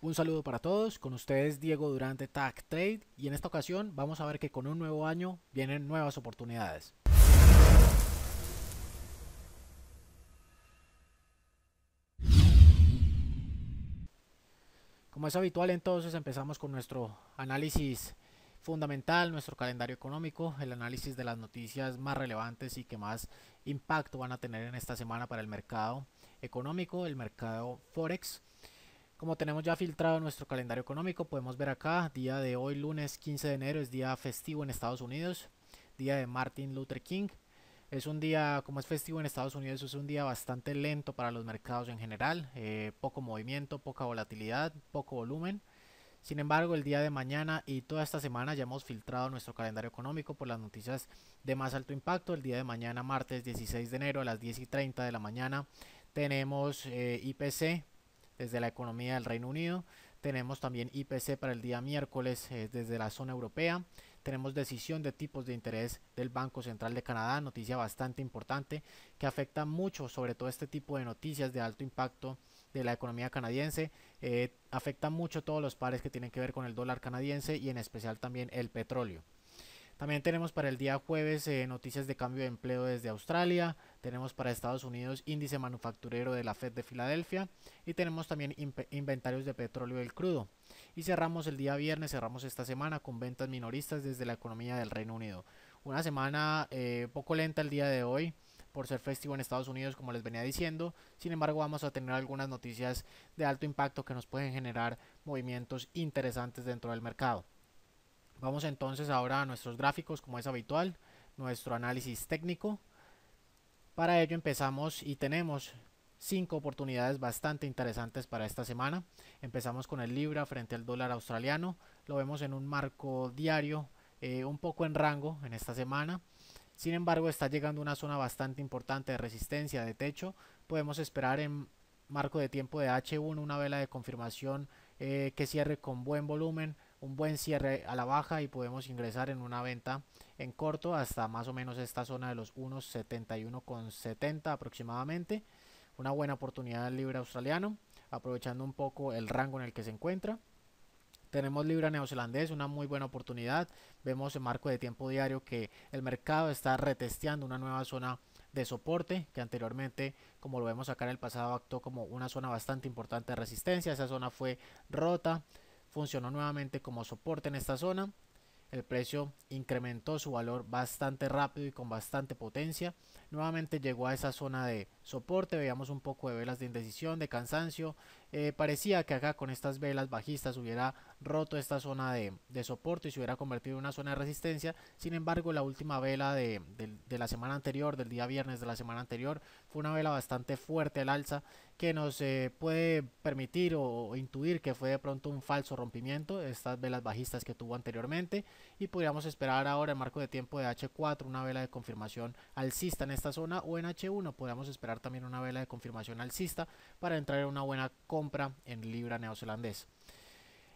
Un saludo para todos, con ustedes Diego Durante Tag Trade y en esta ocasión vamos a ver que con un nuevo año vienen nuevas oportunidades. Como es habitual entonces empezamos con nuestro análisis fundamental, nuestro calendario económico, el análisis de las noticias más relevantes y que más impacto van a tener en esta semana para el mercado económico, el mercado Forex. Como tenemos ya filtrado nuestro calendario económico, podemos ver acá, día de hoy, lunes 15 de enero, es día festivo en Estados Unidos, día de Martin Luther King. Es un día, como es festivo en Estados Unidos, es un día bastante lento para los mercados en general, eh, poco movimiento, poca volatilidad, poco volumen. Sin embargo, el día de mañana y toda esta semana ya hemos filtrado nuestro calendario económico por las noticias de más alto impacto. El día de mañana, martes 16 de enero a las 10 y 30 de la mañana, tenemos eh, IPC desde la economía del Reino Unido. Tenemos también IPC para el día miércoles eh, desde la zona europea. Tenemos decisión de tipos de interés del Banco Central de Canadá, noticia bastante importante que afecta mucho sobre todo este tipo de noticias de alto impacto de la economía canadiense. Eh, afecta mucho todos los pares que tienen que ver con el dólar canadiense y en especial también el petróleo. También tenemos para el día jueves eh, noticias de cambio de empleo desde Australia, tenemos para Estados Unidos índice manufacturero de la Fed de Filadelfia y tenemos también inventarios de petróleo del crudo. Y cerramos el día viernes, cerramos esta semana con ventas minoristas desde la economía del Reino Unido. Una semana eh, poco lenta el día de hoy por ser festivo en Estados Unidos como les venía diciendo. Sin embargo vamos a tener algunas noticias de alto impacto que nos pueden generar movimientos interesantes dentro del mercado. Vamos entonces ahora a nuestros gráficos como es habitual, nuestro análisis técnico. Para ello empezamos y tenemos cinco oportunidades bastante interesantes para esta semana. Empezamos con el Libra frente al dólar australiano. Lo vemos en un marco diario eh, un poco en rango en esta semana. Sin embargo está llegando una zona bastante importante de resistencia de techo. Podemos esperar en marco de tiempo de H1 una vela de confirmación eh, que cierre con buen volumen un buen cierre a la baja y podemos ingresar en una venta en corto hasta más o menos esta zona de los 1.71,70 aproximadamente. Una buena oportunidad del libra australiano, aprovechando un poco el rango en el que se encuentra. Tenemos libra neozelandés, una muy buena oportunidad. Vemos en marco de tiempo diario que el mercado está retesteando una nueva zona de soporte que anteriormente, como lo vemos acá en el pasado, actuó como una zona bastante importante de resistencia. Esa zona fue rota funcionó nuevamente como soporte en esta zona. El precio incrementó su valor bastante rápido y con bastante potencia. Nuevamente llegó a esa zona de soporte. Veíamos un poco de velas de indecisión, de cansancio. Eh, parecía que acá con estas velas bajistas hubiera roto esta zona de, soporte y se hubiera convertido en una zona de resistencia. Sin embargo, la última vela de, de, la semana anterior, del día viernes de la semana anterior, fue una vela bastante fuerte al alza que nos eh, puede permitir o, intuir que fue de pronto un falso rompimiento estas velas bajistas que tuvo anteriormente y podríamos esperar ahora en marco de tiempo de H4 una vela de confirmación alcista en esta zona o en H1 podríamos esperar también una vela de confirmación alcista para entrar en una buena compra en libra neozelandés.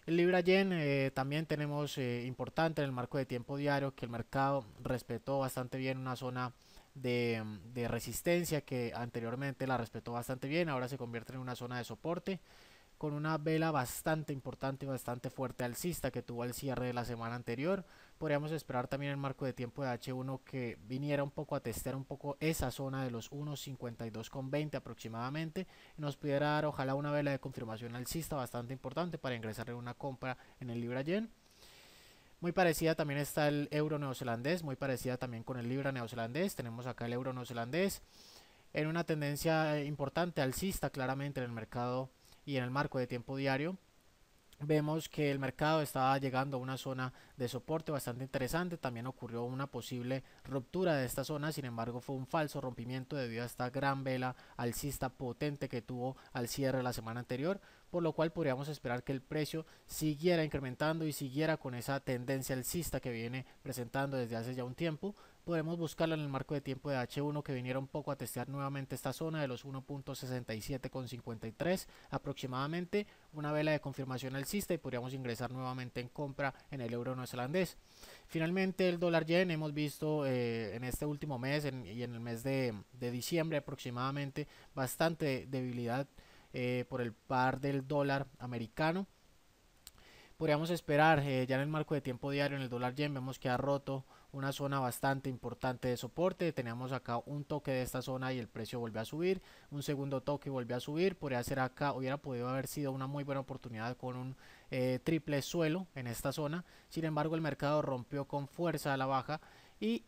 El Libra Yen eh, también tenemos eh, importante en el marco de tiempo diario que el mercado respetó bastante bien una zona de, de, resistencia que anteriormente la respetó bastante bien, ahora se convierte en una zona de soporte con una vela bastante importante y bastante fuerte alcista que tuvo el cierre de la semana anterior. Podríamos esperar también el marco de tiempo de H1 que viniera un poco a testear un poco esa zona de los 1.52,20 aproximadamente y nos pudiera dar ojalá una vela de confirmación alcista bastante importante para ingresar en una compra en el Libra Yen. Muy parecida también está el euro neozelandés, muy parecida también con el libra neozelandés. Tenemos acá el euro neozelandés en una tendencia importante alcista claramente en el mercado y en el marco de tiempo diario vemos que el mercado estaba llegando a una zona de soporte bastante interesante. También ocurrió una posible ruptura de esta zona, sin embargo fue un falso rompimiento debido a esta gran vela alcista potente que tuvo al cierre la semana anterior, por lo cual podríamos esperar que el precio siguiera incrementando y siguiera con esa tendencia alcista que viene presentando desde hace ya un tiempo podemos buscarla en el marco de tiempo de H1 que viniera un poco a testear nuevamente esta zona de los 1.67,53 aproximadamente, una vela de confirmación alcista y podríamos ingresar nuevamente en compra en el euro neozelandés. Finalmente el dólar yen hemos visto eh, en este último mes y en el mes de, diciembre aproximadamente bastante debilidad eh, por el par del dólar americano. Podríamos esperar eh, ya en el marco de tiempo diario en el dólar yen, vemos que ha roto una zona bastante importante de soporte. Teníamos acá un toque de esta zona y el precio volvió a subir. Un segundo toque volvió a subir. Podría ser acá, hubiera podido haber sido una muy buena oportunidad con un eh, triple suelo en esta zona. Sin embargo, el mercado rompió con fuerza a la baja y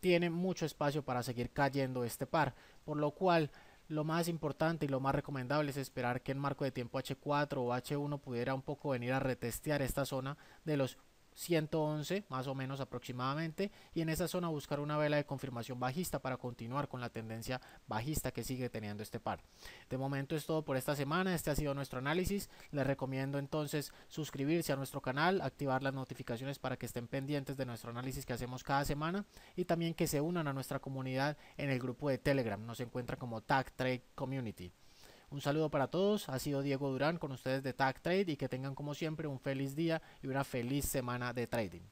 tiene mucho espacio para seguir cayendo este par. Por lo cual lo más importante y lo más recomendable es esperar que en marco de tiempo H4 o H1 pudiera un poco venir a retestear esta zona de los 111 más o menos aproximadamente y en esa zona buscar una vela de confirmación bajista para continuar con la tendencia bajista que sigue teniendo este par. De momento es todo por esta semana, este ha sido nuestro análisis, les recomiendo entonces suscribirse a nuestro canal, activar las notificaciones para que estén pendientes de nuestro análisis que hacemos cada semana y también que se unan a nuestra comunidad en el grupo de Telegram, nos encuentra como Tag Trade Community. Un saludo para todos, ha sido Diego Durán con ustedes de Tag Trade y que tengan como siempre un feliz día y una feliz semana de trading.